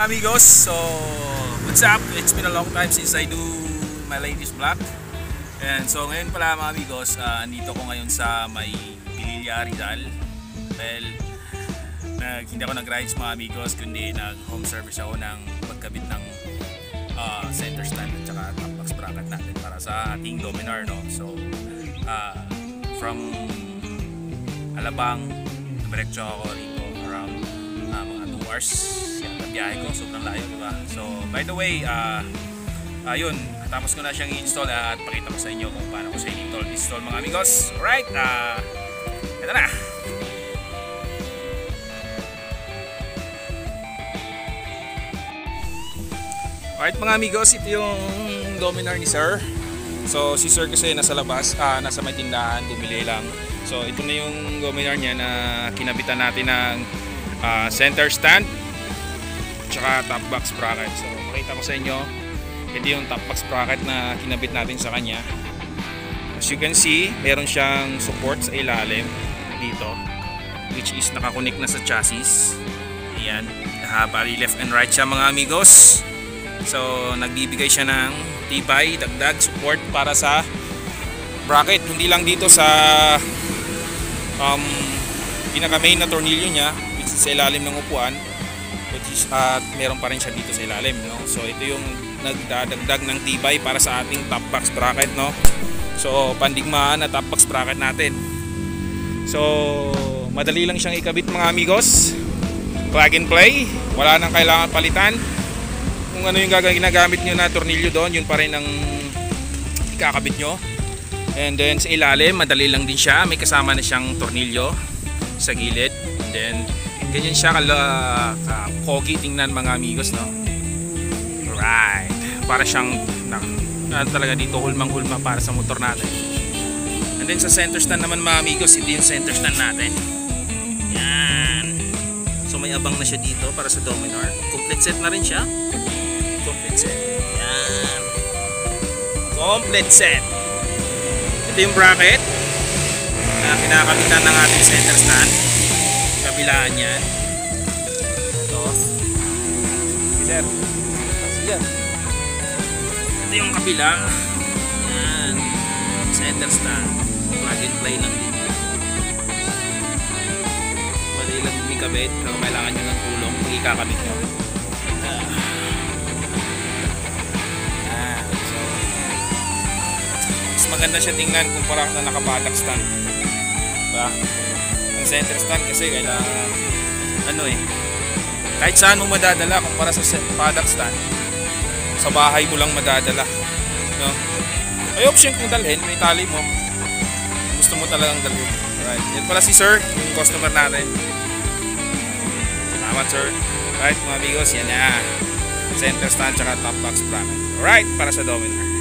Amigos, so what's up? It's been a long time since I do my latest vlog. And so ngayon pala mga amigos, uh, andito ko ngayon sa may Pililla Rizal. Well, nag, hindi ako nag-rides mga amigos, kundi nag-home service ako ng pagkabit ng uh, center stand at saka top bracket natin para sa ating Dominar. No? So, uh, from Alabang, diretso ako rito around uh, mga 2 hours biyahe ko. Sobrang layo di ba? So by the way uh, ayun tapos ko na siyang i-install uh, at pakita ko sa inyo kung paano ko siya i-install install mga amigos. Alright uh, ito na. Alright mga amigos ito yung Dominar ni Sir. So si Sir kasi nasa labas uh, nasa may tindahan bumili lang. So ito na yung Dominar niya na kinabitan natin ng uh, center stand tsaka top box bracket. So makita ko sa inyo ito yung top box bracket na kinabit natin sa kanya. As you can see meron siyang support sa ilalim dito which is nakakunik na sa chassis. Ayan bali left and right siya mga amigos. So nagbibigay siya ng tibay dagdag support para sa bracket. Hindi lang dito sa um, pinaka main na tornilyo niya which is sa ilalim ng upuan which at meron pa rin siya dito sa ilalim no? So ito yung nagdadagdag ng tibay para sa ating top box bracket no? So pandigmaan na top box bracket natin. So madali lang siyang ikabit mga amigos. Plug and play. Wala nang kailangan palitan. Kung ano yung ginagamit nyo na tornilyo doon yun pa rin ang ikakabit nyo. And then sa ilalim madali lang din siya. May kasama na siyang tornilyo sa gilid. And then ganyan siya kala ka pogi tingnan mga amigos no? Right para siyang na, na, talaga dito hulmang hulma para sa motor natin. And then sa center stand naman mga amigos ito yung center stand natin. Yan. So may abang na siya dito para sa Dominar. Complete set na rin siya. Complete set. Yan. Complete set. Ito yung bracket na kinakabitan ng ating center stand kabilaan yan. Ito. Sir. Yan ito yung kabila. Yan. Center stand. Plug and play lang din. Pwede lang kumikabit pero kailangan nyo ng tulong. Pag ikakabit nyo. Ah, so mas maganda siya tingnan kumpara na nakabadak stand. Diba center stand kasi kailangan ano eh kahit saan mo madadala kumpara sa paddock stand sa bahay mo lang madadala no? may option kung dalhin may tali mo. Gusto mo talagang dalhin. Right. yan pala si sir yung customer natin. Salamat sir. Right mga amigos yan na. Center stand tsaka top box bracket alright para sa Dominar